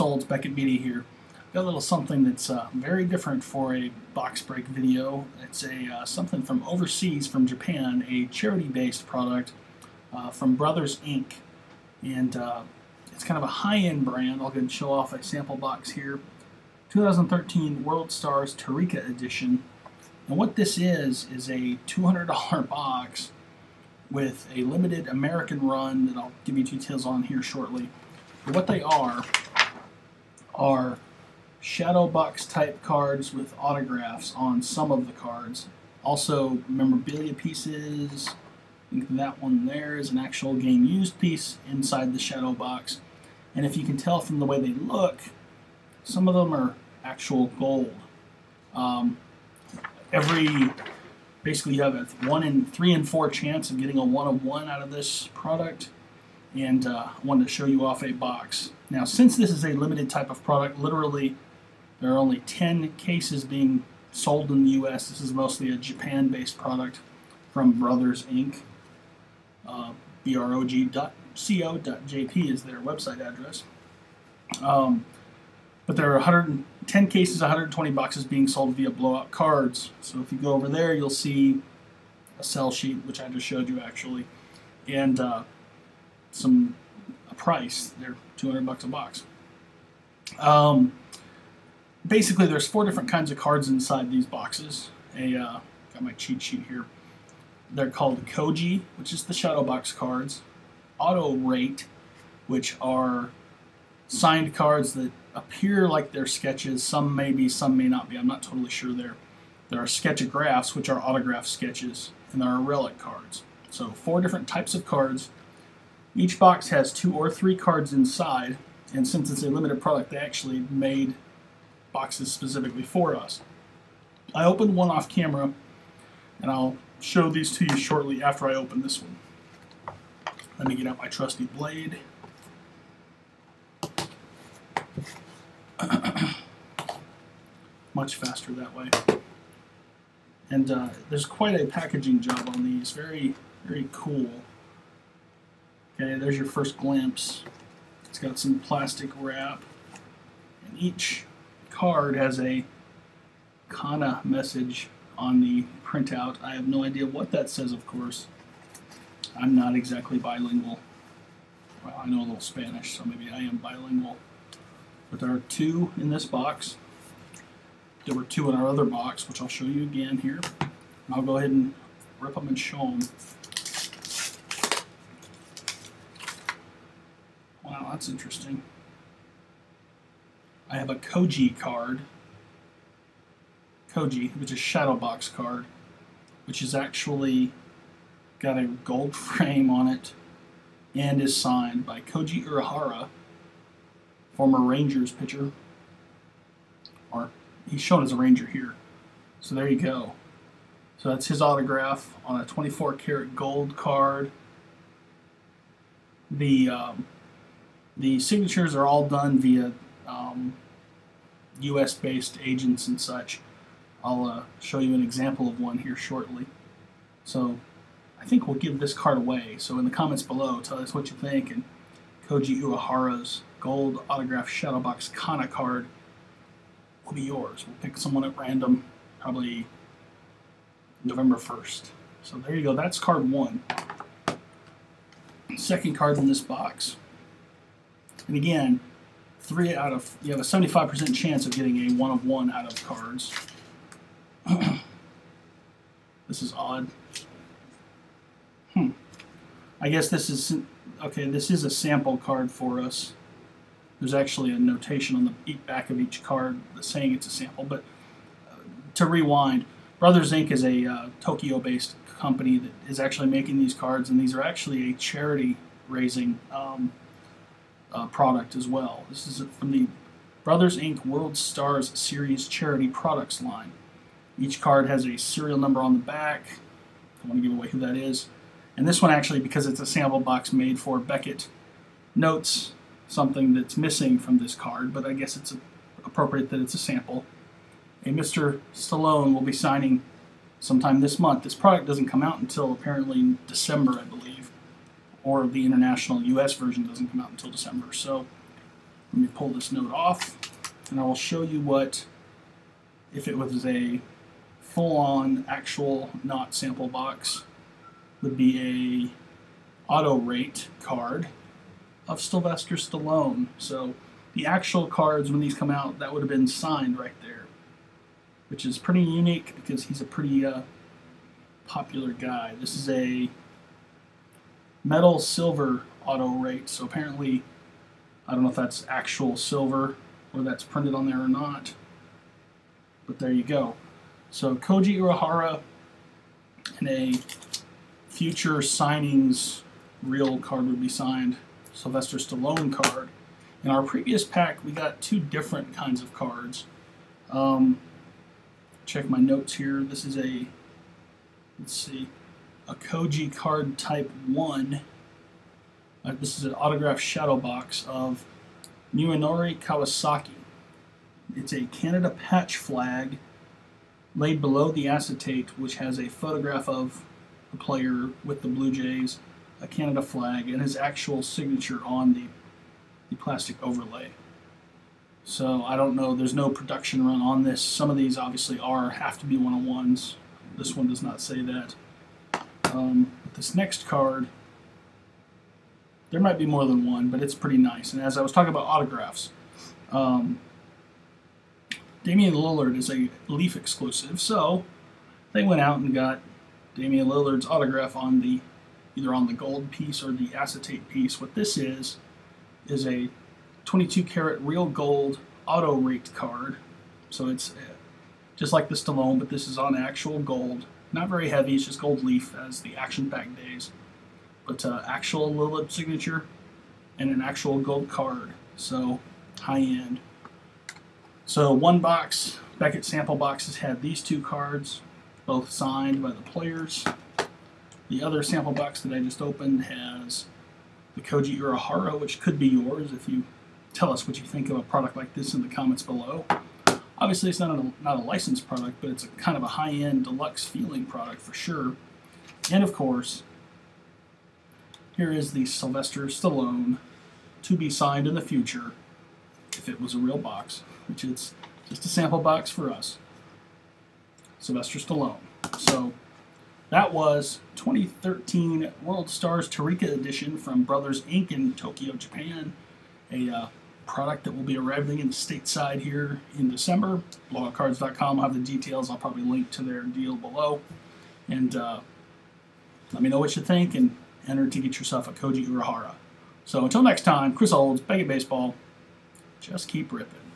Olds, Beckett Beatty here. Got a little something that's uh, very different for a box break video. It's a uh, something from overseas, from Japan, a charity-based product uh, from Brothers Inc. And uh, it's kind of a high-end brand. I'll go and show off a sample box here. 2013 World Stars Toreka Edition. And what this is, is a $200 box with a limited American run that I'll give you details on here shortly. But what they are, are shadow box type cards with autographs on some of the cards. Also memorabilia pieces. I think that one there is an actual game used piece inside the shadow box. And if you can tell from the way they look, some of them are actual gold. Um, every basically you have a one in three and four chance of getting a one of one out of this product and uh, wanted to show you off a box. Now since this is a limited type of product literally there are only 10 cases being sold in the US this is mostly a Japan based product from Brothers Inc uh, brog.co.jp is their website address. Um, but there are 110 cases, 120 boxes being sold via blowout cards. So if you go over there, you'll see a sell sheet, which I just showed you actually, and uh, some a price. They're 200 bucks a box. Um, basically, there's four different kinds of cards inside these boxes. A uh, got my cheat sheet here. They're called Koji, which is the shadow box cards. Auto Rate, which are signed cards that appear like they're sketches. Some may be, some may not be. I'm not totally sure there. There are sketchographs, which are autograph sketches, and there are relic cards. So four different types of cards. Each box has two or three cards inside, and since it's a limited product, they actually made boxes specifically for us. I opened one off camera, and I'll show these to you shortly after I open this one. Let me get out my trusty blade. much faster that way. And uh, there's quite a packaging job on these. Very, very cool. Okay, there's your first glimpse. It's got some plastic wrap. And each card has a Kana message on the printout. I have no idea what that says, of course. I'm not exactly bilingual. Well, I know a little Spanish, so maybe I am bilingual. But there are two in this box. There were two in our other box, which I'll show you again here. I'll go ahead and rip them and show them. That's interesting. I have a Koji card. Koji, which is Shadow Box card, which is actually got a gold frame on it and is signed by Koji Uehara, former Rangers pitcher, or he's shown as a Ranger here. So there you go. So that's his autograph on a 24 karat gold card. The um, the signatures are all done via um, U.S. based agents and such. I'll uh, show you an example of one here shortly. So I think we'll give this card away. So in the comments below, tell us what you think. And Koji Uehara's gold autograph Shadowbox Kana card will be yours. We'll pick someone at random, probably November 1st. So there you go. That's card one. Second card in this box. And again, three out of you have a 75% chance of getting a one of one out of cards. this is odd. Hmm. I guess this is okay. This is a sample card for us. There's actually a notation on the back of each card saying it's a sample. But uh, to rewind, Brothers Inc. is a uh, Tokyo-based company that is actually making these cards, and these are actually a charity raising um, uh, product as well. This is from the Brothers Inc World Stars Series charity products line. Each card has a serial number on the back. I want to give away who that is. And this one actually, because it's a sample box made for Beckett, notes something that's missing from this card, but I guess it's appropriate that it's a sample. A Mr. Stallone will be signing sometime this month. This product doesn't come out until apparently December, I believe, or the international U.S. version doesn't come out until December. So Let me pull this note off, and I will show you what, if it was a full-on actual not sample box, would be a auto rate card of Sylvester Stallone. So the actual cards when these come out, that would have been signed right there, which is pretty unique because he's a pretty uh, popular guy. This is a metal silver auto rate, so apparently I don't know if that's actual silver or that's printed on there or not, but there you go. So Koji Uehara in a future signings real card would be signed Sylvester Stallone card. In our previous pack, we got two different kinds of cards. Um, check my notes here. This is a, let's see, a Koji card type 1. Uh, this is an autographed shadow box of Munenori Kawasaki. It's a Canada patch flag laid below the acetate, which has a photograph of the player with the Blue Jays, a Canada flag, and his actual signature on the, the plastic overlay. So I don't know, there's no production run on this. Some of these obviously are, have to be one-on-ones. This one does not say that. Um, this next card, there might be more than one, but it's pretty nice. And as I was talking about autographs, um, Damian Lillard is a Leaf exclusive, so they went out and got Damian Lillard's autograph on the either on the gold piece or the acetate piece. What this is is a 22 karat real gold auto rate card. So it's uh, just like the Stallone, but this is on actual gold. Not very heavy, it's just gold leaf as the action pack days. But uh, actual Lillard signature and an actual gold card. So high end. So one box, Beckett sample boxes had these two cards, both signed by the players. The other sample box that I just opened has the Koji Uehara, which could be yours if you tell us what you think of a product like this in the comments below. Obviously, it's not a, not a licensed product, but it's a kind of a high-end deluxe feeling product for sure. And of course, here is the Sylvester Stallone to be signed in the future if it was a real box, which is just a sample box for us. Sylvester Stallone. So that was 2013 World Stars Toreka edition from Brothers Inc. in Tokyo, Japan. A uh, product that will be arriving in the stateside here in December. Blowoutcards.com will have the details. I'll probably link to their deal below. And uh, let me know what you think and enter to get yourself a Koji Uehara. So until next time, Chris Olds, Beckett Baseball. Just keep ripping.